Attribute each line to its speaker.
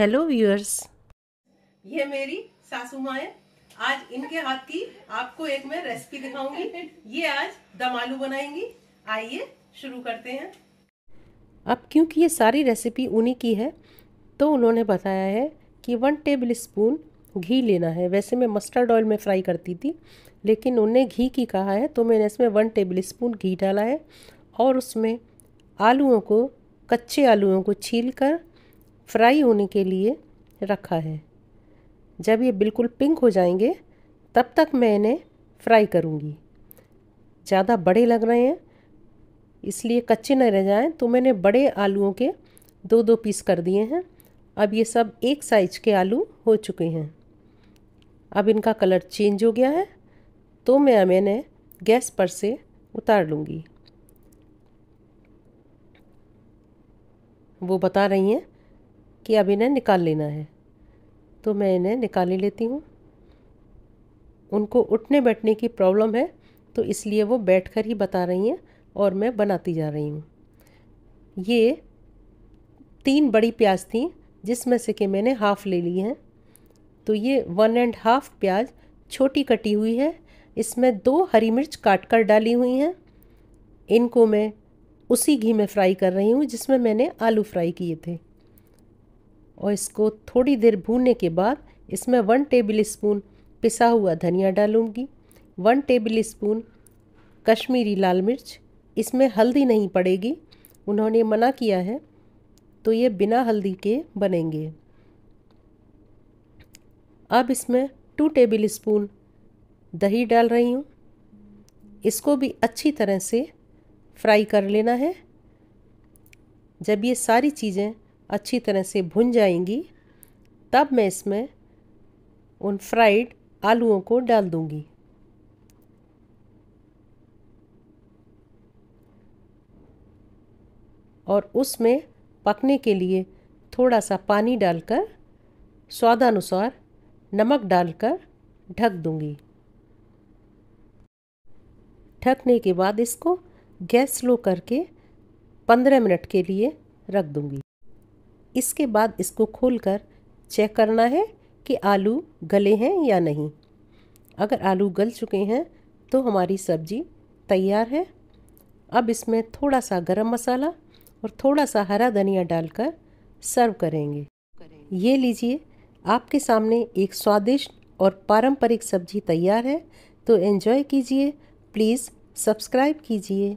Speaker 1: Hello viewers
Speaker 2: ये मेरी सासू माँ है। आज इनके हाथ की आपको एक मैं रेसिपी दिखाऊँगी। ये आज दम आलू बनाएँगी। आइए शुरू करते हैं।
Speaker 1: अब क्योंकि ये सारी रेसिपी उन्हीं की है तो उन्होंने बताया है कि वन टेबल स्पून घी लेना है। वैसे मैं मस्टर्ड ऑयल में फ्राई करती थी लेकिन उन्हें घी की कहा है तो मैंने इसमें वन टेबल स्पून घी डाला है और उसमें आलूओं को कच्चे आलूओं को छील कर फ्राई होने के लिए रखा है। जब ये बिल्कुल पिंक हो जाएँगे, तब तक मैं इन्हें फ्राई करूँगी। ज़्यादा बड़े लग रहे हैं, इसलिए कच्चे न रह जाएँ तो मैंने बड़े आलूओं के दो दो पीस कर दिए हैं। अब ये सब एक साइज़ के आलू हो चुके हैं। अब इनका कलर चेंज हो गया है तो मैं मैंने गैस पर से उतार लूँगी। वो बता रही हैं कि अब इन्हें निकाल लेना है। तो मैं इन्हें निकाल ही लेती हूँ। उनको उठने बैठने की प्रॉब्लम है तो इसलिए वो बैठकर ही बता रही हैं और मैं बनाती जा रही हूँ। ये तीन बड़ी प्याज थी, जिसमें से कि मैंने हाफ़ ले ली हैं। तो ये वन एंड हाफ़ प्याज छोटी कटी हुई है। इसमें दो हरी मिर्च काट कर डाली हुई हैं। इनको मैं उसी घी में फ्राई कर रही हूँ, जिसमें मैंने आलू फ्राई किए थे। और इसको थोड़ी देर भूनने के बाद इसमें वन टेबल स्पून पिसा हुआ धनिया डालूँगी वन टेबल स्पून कश्मीरी लाल मिर्च। इसमें हल्दी नहीं पड़ेगी, उन्होंने मना किया है तो ये बिना हल्दी के बनेंगे। अब इसमें टू टेबल स्पून दही डाल रही हूँ। इसको भी अच्छी तरह से फ्राई कर लेना है। जब ये सारी चीज़ें अच्छी तरह से भुन जाएँगी, तब मैं इसमें उन फ्राइड आलूओं को डाल दूँगी। और उसमें पकने के लिए थोड़ा सा पानी डालकर, स्वादानुसार नमक डालकर ढक दूँगी। ढकने के बाद इसको गैस स्लो करके पंद्रह मिनट के लिए रख दूँगी। इसके बाद इसको खोलकर चेक करना है कि आलू गले हैं या नहीं। अगर आलू गल चुके हैं तो हमारी सब्ज़ी तैयार है। अब इसमें थोड़ा सा गरम मसाला और थोड़ा सा हरा धनिया डालकर सर्व करेंगे। ये लीजिए, आपके सामने एक स्वादिष्ट और पारंपरिक सब्ज़ी तैयार है तो एंजॉय कीजिए। प्लीज़ सब्सक्राइब कीजिए।